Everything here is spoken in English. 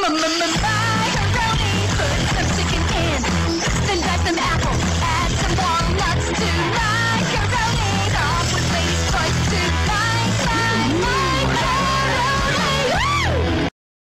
na, na, na, na.